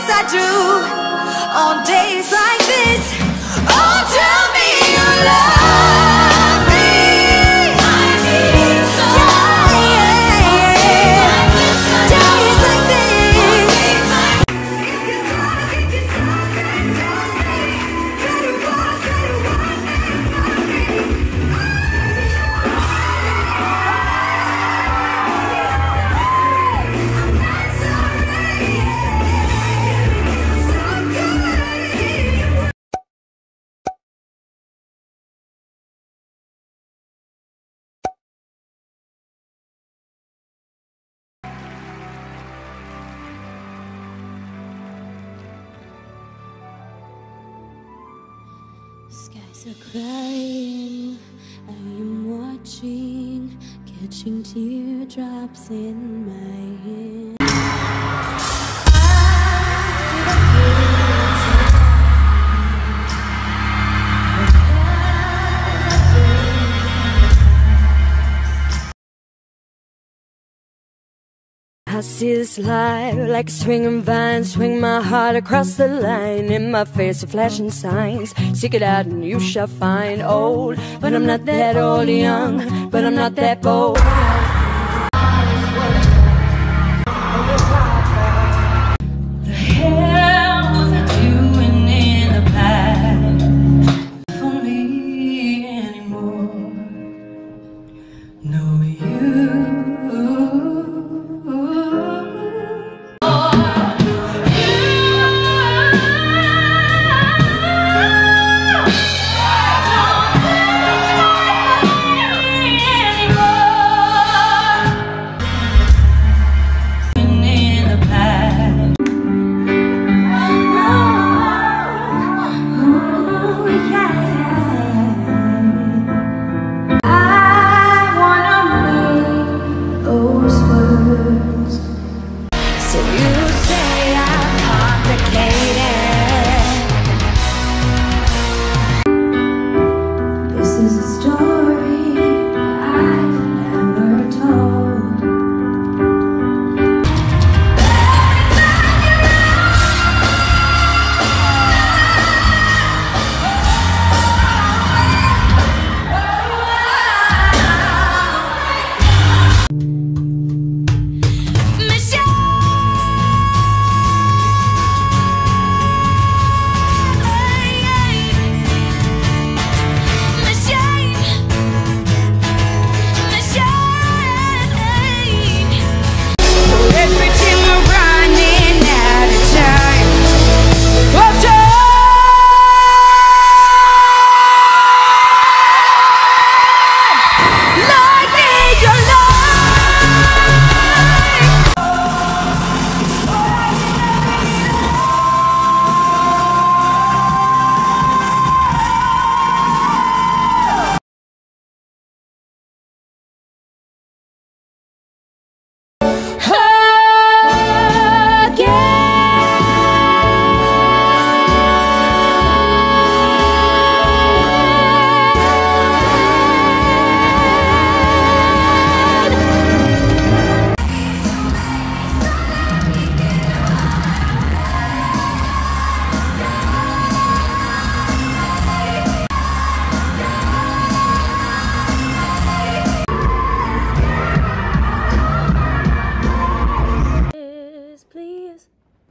yes I do. On days like this, oh, tell me you love Skies are crying, I am watching, catching teardrops in my I see this life like a swinging vine, swing my heart across the line. In my face, are flashing signs. Seek it out and you shall find old. But I'm not that old, young, but I'm not that bold.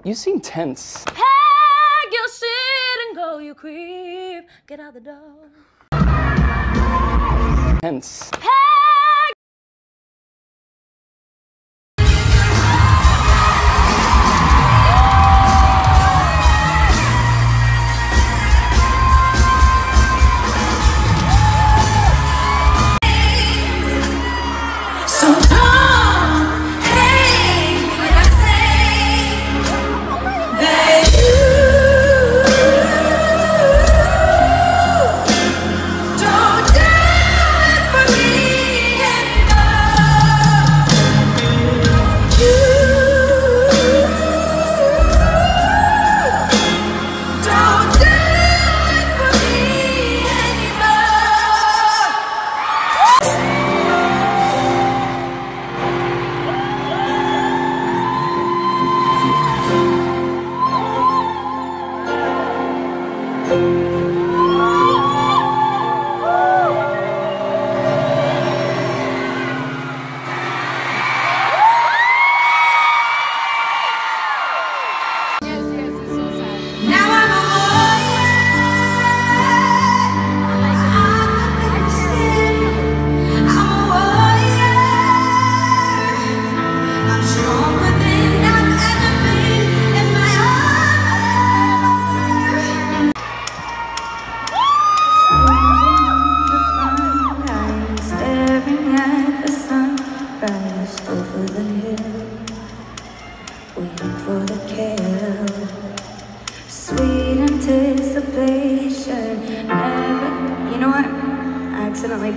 You seem tense. Pack your shit and go, you creep. Get out the door. Tense.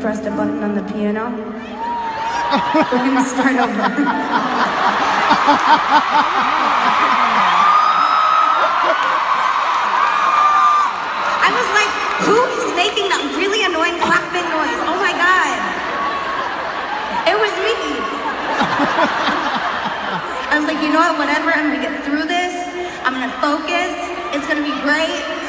Pressed a button on the piano. We're gonna start over. I was like, who is making that really annoying clapping noise? Oh my god. It was me. I was like, you know what, whatever, I'm gonna get through this. I'm gonna focus. It's gonna be great.